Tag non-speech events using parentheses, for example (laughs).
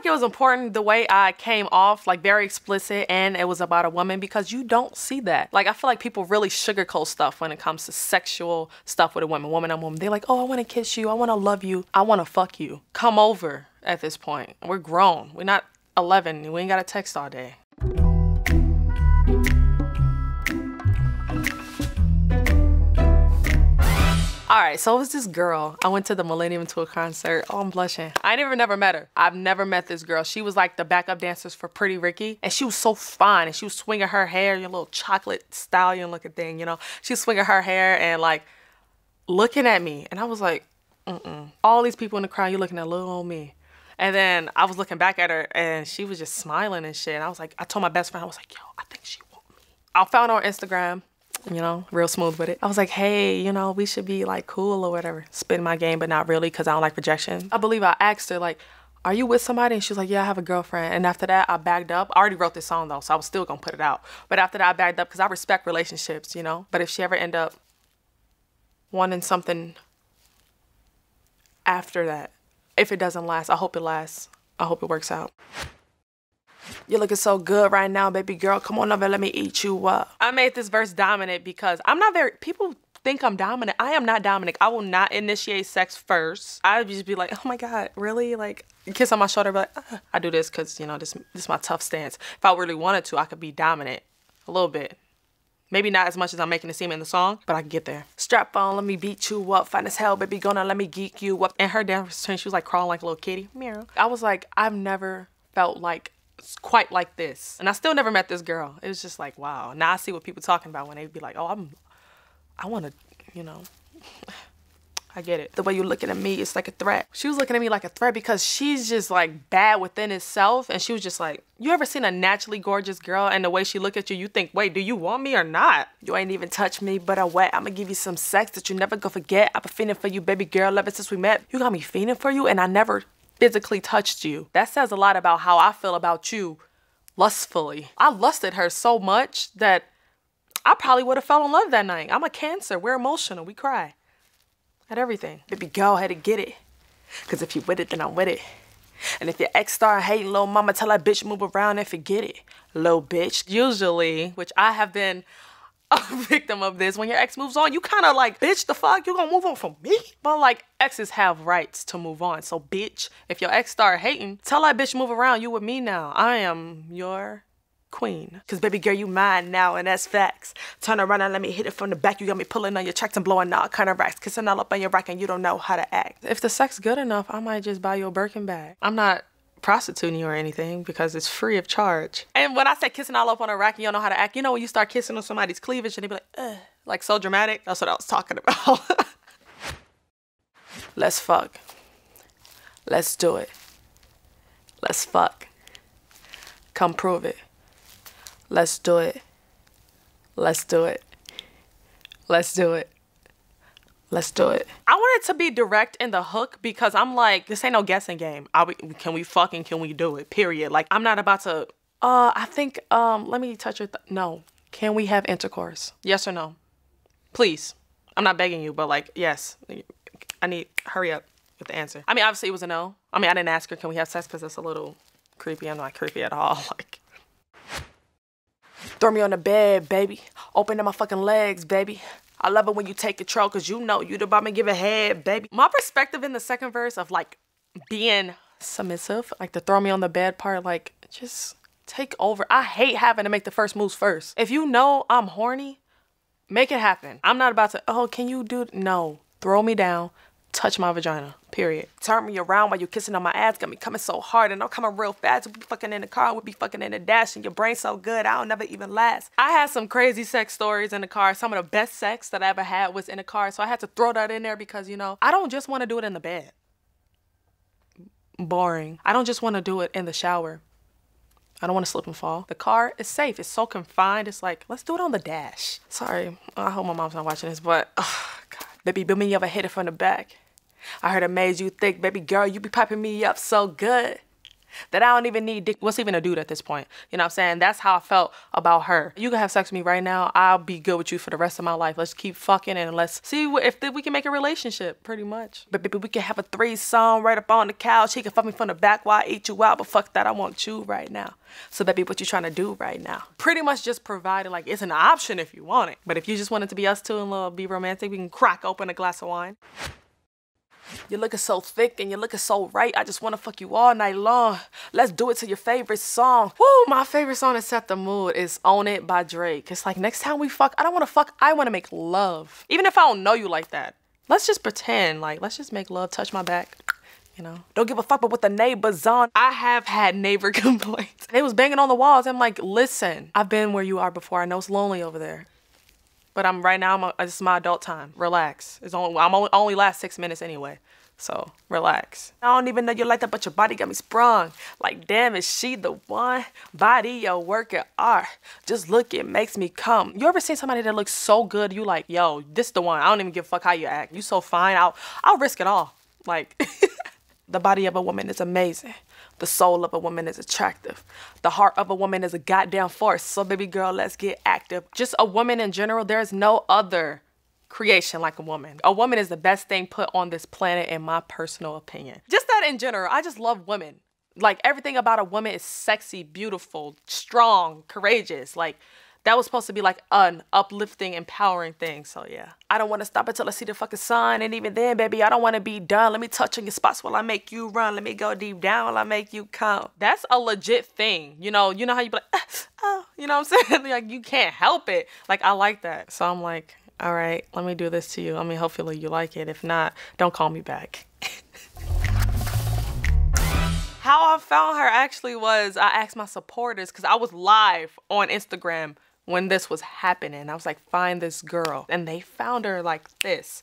like it was important the way I came off, like very explicit, and it was about a woman because you don't see that. Like I feel like people really sugarcoat stuff when it comes to sexual stuff with a woman, woman on woman. They're like, oh, I want to kiss you, I want to love you, I want to fuck you. Come over at this point. We're grown. We're not 11. We ain't got to text all day. All right, so it was this girl. I went to the Millennium Tour concert. Oh, I'm blushing. I never, never met her. I've never met this girl. She was like the backup dancers for Pretty Ricky, and she was so fine. And she was swinging her hair, your little chocolate stallion looking thing, you know. She was swinging her hair and like looking at me, and I was like, mm-mm. All these people in the crowd, you're looking at little old me. And then I was looking back at her, and she was just smiling and shit. And I was like, I told my best friend, I was like, yo, I think she want me. I found her on Instagram you know, real smooth with it. I was like, hey, you know, we should be like cool or whatever. Spin my game, but not really because I don't like rejection. I believe I asked her, like, are you with somebody? And she was like, yeah, I have a girlfriend. And after that, I backed up. I already wrote this song though, so I was still gonna put it out. But after that, I backed up because I respect relationships, you know? But if she ever end up wanting something after that, if it doesn't last, I hope it lasts. I hope it works out. You're looking so good right now, baby girl. Come on over, let me eat you up. I made this verse dominant because I'm not very, people think I'm dominant. I am not dominant. I will not initiate sex first. I would just be like, oh my God, really? Like, kiss on my shoulder, but like, uh, I do this because, you know, this, this is my tough stance. If I really wanted to, I could be dominant a little bit. Maybe not as much as I'm making it seem in the song, but I can get there. Strap on, let me beat you up. Fine as hell, baby, gonna let me geek you up. And her dance turn, she was like crawling like a little kitty. Meow. I was like, I've never felt like quite like this. And I still never met this girl. It was just like, wow. Now I see what people talking about when they be like, oh, I'm, I want to, you know. (sighs) I get it. The way you're looking at me, it's like a threat. She was looking at me like a threat because she's just like bad within itself. And she was just like, you ever seen a naturally gorgeous girl and the way she look at you, you think, wait, do you want me or not? You ain't even touch me, but I wet. I'ma give you some sex that you never gonna forget. I've been feeling for you, baby girl, ever since we met. You got me feeling for you and I never physically touched you. That says a lot about how I feel about you lustfully. I lusted her so much that I probably would have fell in love that night. I'm a cancer. We're emotional. We cry at everything. Baby, go had to get it. Because if you with it, then I'm with it. And if your ex star hating, little mama, tell that bitch move around and forget it. Little bitch. Usually, which I have been (laughs) a victim of this. When your ex moves on, you kind of like, bitch, the fuck, you gonna move on from me? But like, exes have rights to move on. So, bitch, if your ex start hating, tell that bitch move around. You with me now. I am your queen. Cause baby girl, you mine now, and that's facts. Turn around and let me hit it from the back. You got me pulling on your tracks and blowing all kind of racks. Kissing all up on your rack and you don't know how to act. If the sex good enough, I might just buy you a Birkin bag. I'm not prostituting you or anything because it's free of charge. And when I say kissing all up on a rack and you don't know how to act, you know when you start kissing on somebody's cleavage and they be like, Ugh, like so dramatic. That's what I was talking (laughs) about. Let's fuck. Let's do it. Let's fuck. Come prove it. Let's do it. Let's do it. Let's do it. Let's do it. I want it to be direct in the hook because I'm like, this ain't no guessing game. We, can we fucking can we do it? Period. Like I'm not about to. Uh, I think um, let me touch your. no, can we have intercourse? Yes or no? Please. I'm not begging you, but like, yes. I need hurry up with the answer. I mean, obviously it was a no. I mean, I didn't ask her, can we have sex? Because it's a little creepy. I'm not creepy at all. (laughs) Like, throw me on the bed, baby. Open up my fucking legs, baby. I love it when you take control because you know you the about me give a head, baby. My perspective in the second verse of like being submissive, like the throw me on the bed part, like just take over. I hate having to make the first moves first. If you know I'm horny, make it happen. I'm not about to, oh, can you do, no. Throw me down, touch my vagina, period. Turn me around while you're kissing on my ass, got me coming so hard and I'm coming real fast. We'll be fucking in the car, we'll be fucking in the dash and your brain so good, I don't never even last. I had some crazy sex stories in the car. Some of the best sex that I ever had was in the car, so I had to throw that in there because, you know, I don't just want to do it in the bed. Boring. I don't just want to do it in the shower. I don't want to slip and fall. The car is safe. It's so confined. It's like, let's do it on the dash. Sorry. I hope my mom's not watching this, but, (sighs) oh, God. Baby, but me, ever hit it from the back? I heard it made you think, baby girl, you be piping me up so good. that I don't even need dick. What's even a dude at this point? You know what I'm saying? That's how I felt about her. You can have sex with me right now. I'll be good with you for the rest of my life. Let's keep fucking and let's see if we can make a relationship, pretty much. But baby, we can have a threesome right up on the couch. He can fuck me from the back while I eat you out. But fuck that, I want you right now. So baby, what you trying to do right now? Pretty much just provided like it's an option if you want it. But if you just want it to be us two and little be romantic, we can crack open a glass of wine. You're looking so thick and you're looking so right. I just want to fuck you all night long. Let's do it to your favorite song. Woo, my favorite song to set the mood is Own It by Drake. It's like next time we fuck, I don't want to fuck, I want to make love. Even if I don't know you like that. Let's just pretend, like, let's just make love, touch my back. You know, don't give a fuck about what the neighbors on. I have had neighbor (laughs) complaints. They was banging on the walls. I'm like, listen, I've been where you are before. I know it's lonely over there. But I'm right now. I'm a, is my adult time. Relax. It's only I'm only only last six minutes anyway. So relax. I don't even know you like that, but your body got me sprung. Like damn, is she the one? Body your work of art. Just look, it makes me come. You ever seen somebody that looks so good? You like, yo, this the one. I don't even give a fuck how you act. You so fine. I'll I'll risk it all. Like (laughs) the body of a woman is amazing. The soul of a woman is attractive. The heart of a woman is a goddamn force. So, baby girl, let's get active. Just a woman in general, there's no other creation like a woman. A woman is the best thing put on this planet, in my personal opinion. Just that in general, I just love women. Like, everything about a woman is sexy, beautiful, strong, courageous. Like, that was supposed to be like an uplifting, empowering thing. So yeah. I don't want to stop until I see the fucking sun. And even then, baby, I don't want to be done. Let me touch on your spots while I make you run. Let me go deep down while I make you come. That's a legit thing. You know, you know how you be like, (laughs) oh, you know what I'm (laughs) saying? like you can't help it. Like I like that. So I'm like, all right, let me do this to you. I mean, hopefully you like it. If not, don't call me back. (laughs) how I found her actually was I asked my supporters because I was live on Instagram when this was happening. I was like, find this girl. And they found her like this.